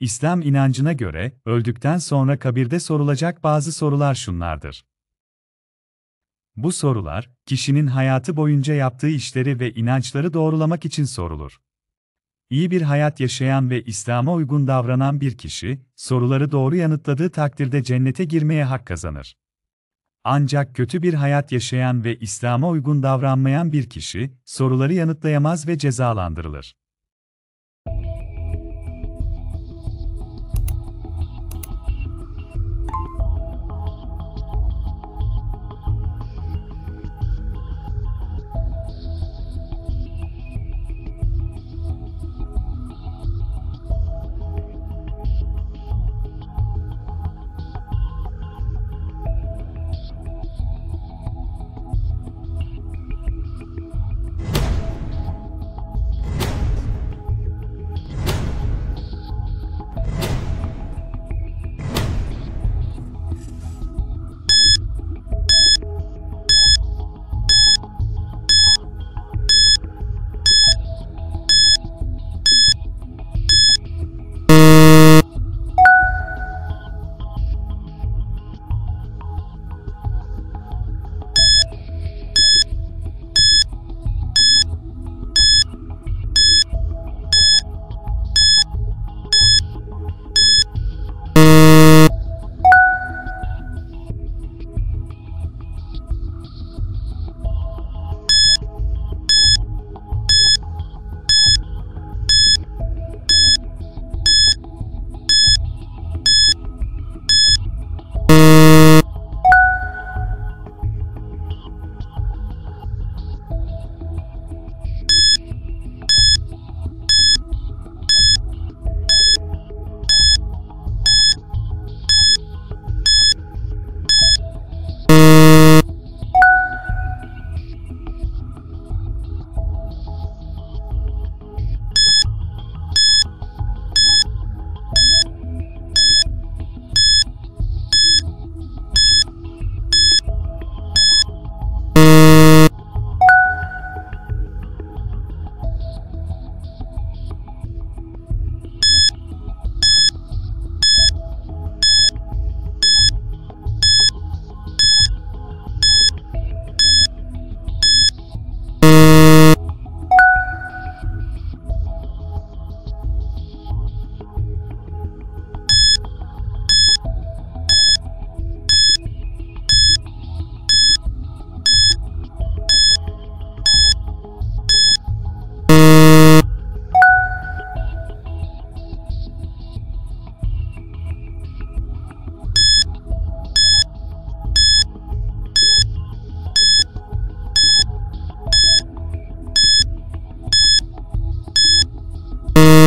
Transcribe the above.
İslam inancına göre, öldükten sonra kabirde sorulacak bazı sorular şunlardır. Bu sorular, kişinin hayatı boyunca yaptığı işleri ve inançları doğrulamak için sorulur. İyi bir hayat yaşayan ve İslam'a uygun davranan bir kişi, soruları doğru yanıtladığı takdirde cennete girmeye hak kazanır. Ancak kötü bir hayat yaşayan ve İslam'a uygun davranmayan bir kişi, soruları yanıtlayamaz ve cezalandırılır. you.